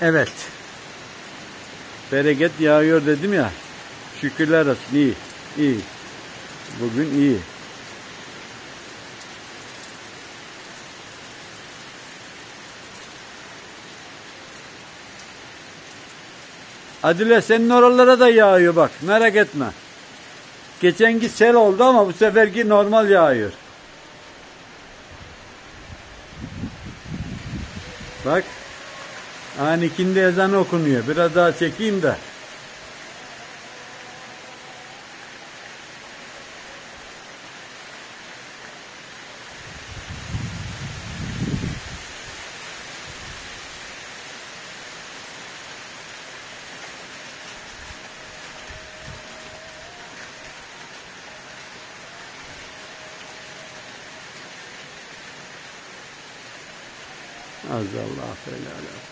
Evet. Bereket yağıyor dedim ya. Şükürler olsun. İyi. iyi. Bugün iyi. Adile senin oralara da yağıyor bak. Merak etme. Geçenki sel oldu ama bu seferki normal yağıyor. Bak. An ikindi ezan okunuyor. Biraz daha çekeyim de. Az Allah olsun.